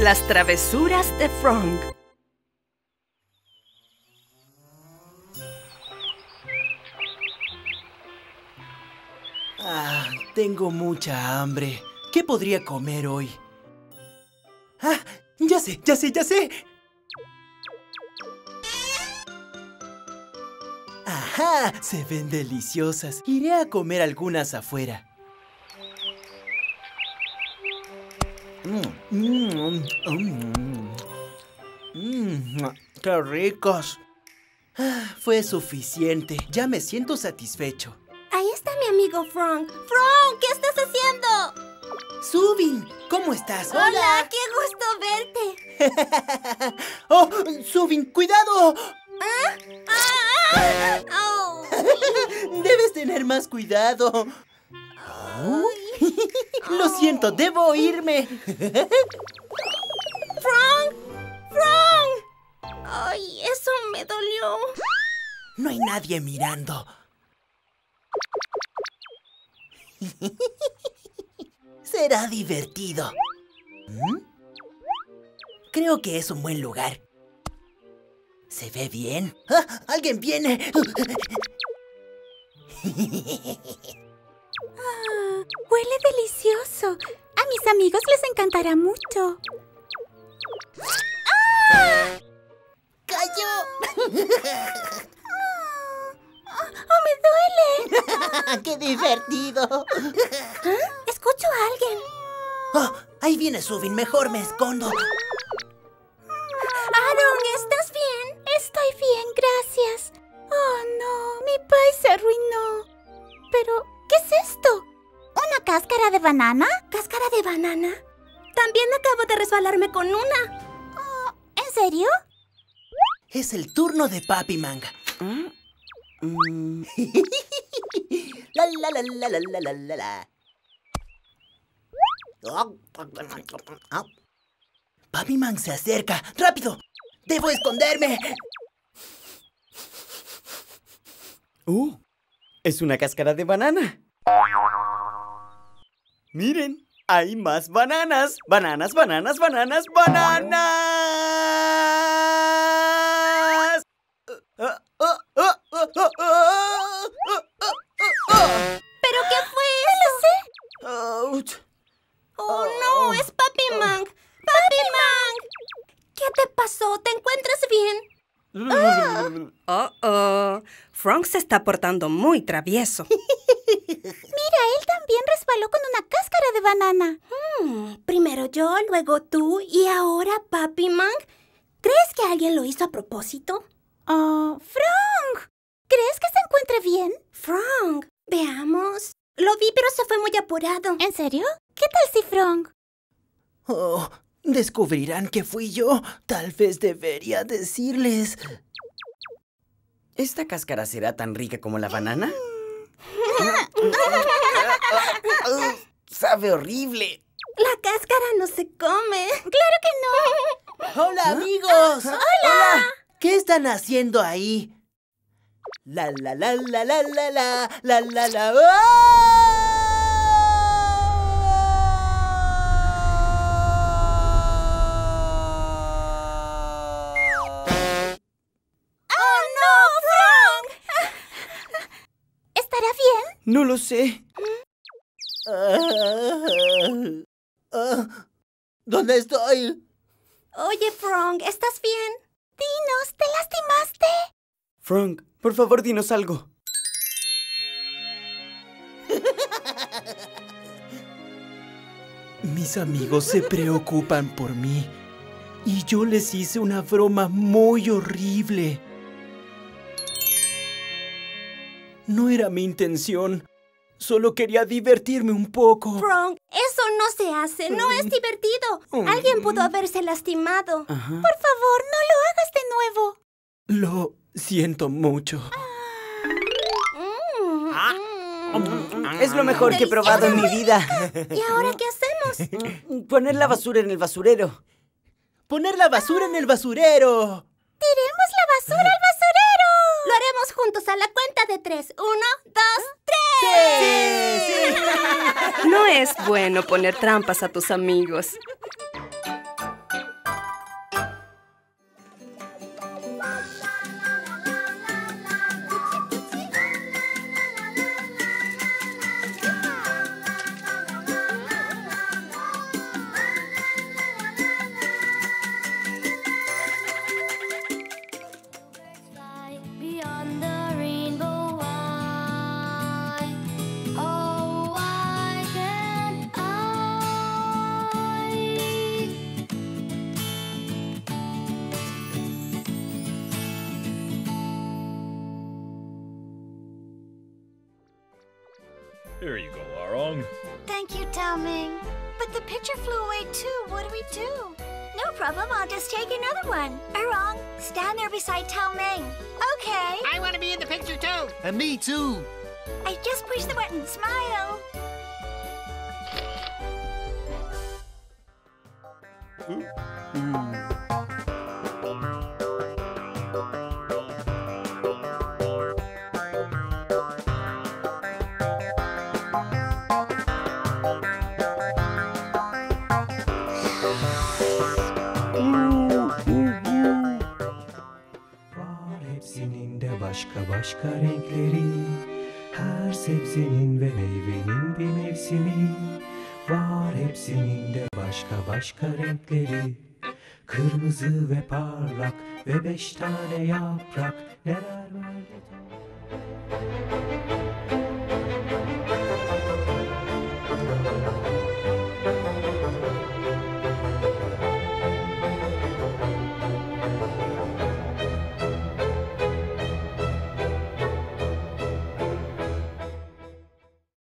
Las travesuras de Frog. Ah, tengo mucha hambre. ¿Qué podría comer hoy? ¡Ah! ¡Ya sé, ya sé, ya sé! ¡Ajá! Se ven deliciosas. Iré a comer algunas afuera. Mm, mm, mm, mm, ¡Qué ricos! Ah, fue suficiente. Ya me siento satisfecho. Ahí está mi amigo Frank. Frank, ¿qué estás haciendo? Subin, ¿cómo estás? Hola, qué gusto verte. ¡Oh! ¡Subin, cuidado! ¿Ah? ¡Ah! Tener más cuidado. Lo siento, debo irme. ¡Frank! ¡Frank! ¡Ay, eso me dolió! No hay nadie mirando. Será divertido. ¿Mm? Creo que es un buen lugar. Se ve bien. ¡Ah! ¡Alguien viene! Ah, huele delicioso. A mis amigos les encantará mucho. ¡Cayó! ¡Oh, me duele! ¡Qué divertido! ¿Ah? Escucho a alguien. Oh, ahí viene Subin. Mejor me escondo. Aaron, ¿estás bien? Estoy bien, gracias. banana? ¿Cáscara de banana? También acabo de resbalarme con una. Oh, ¿En serio? Es el turno de Papi Manga. Papi Man se acerca. ¡Rápido! ¡Debo esconderme! ¡Uh! Es una cáscara de banana. Miren, hay más bananas. Bananas, bananas, bananas, bananas. ¿Pero qué fue eso? Ouch. ¡Oh, no! ¡Es Papi Mang! ¡Papi Mang! ¿Qué te pasó? ¿Te encuentras bien? Oh, oh. Frank se está portando muy travieso. Mira, él también resbaló con banana. Hmm, primero yo, luego tú y ahora Papi Mang. ¿Crees que alguien lo hizo a propósito? Oh, Frank. ¿Crees que se encuentre bien? Frank, veamos. Lo vi, pero se fue muy apurado. ¿En serio? ¿Qué tal si Frank? Oh, descubrirán que fui yo. Tal vez debería decirles. ¿Esta cáscara será tan rica como la banana? Sabe horrible. La cáscara no se come. ¡Claro que no! ¡Hola, amigos! ¡Hola! ¿Qué están haciendo ahí? La la la la la la la la la la ¡Oh, no, Frank! ¿Estará bien? No lo sé. ¿Dónde estoy? Oye, Frank, ¿estás bien? Dinos, ¿te lastimaste? Frank, por favor, dinos algo. Mis amigos se preocupan por mí y yo les hice una broma muy horrible. No era mi intención. Solo quería divertirme un poco. Frank, eso no se hace. No es divertido. Alguien pudo haberse lastimado. Ajá. Por favor, no lo hagas de nuevo. Lo siento mucho. Mm, mm. Es lo mejor que he probado en mi vida. ¿Y ahora qué hacemos? Poner la basura en el basurero. Poner la basura en el basurero. ¡Tiremos la basura al basurero! Haremos juntos a la cuenta de tres. Uno, dos, tres. No es bueno poner trampas a tus amigos. Here you go, Arong. Thank you, Tao Ming. But the picture flew away too. What do we do? No problem. I'll just take another one. Arong, stand there beside Tao Ming. Okay. I want to be in the picture too. And me too. I just push the button. Smile. Var başka başka renkleri. Her sebzenin ve meyvenin bir mevsimi Var. Hepsinin de başka başka renkleri. Kırmızı ve parlak ve beş tane yaprak. Neler var detay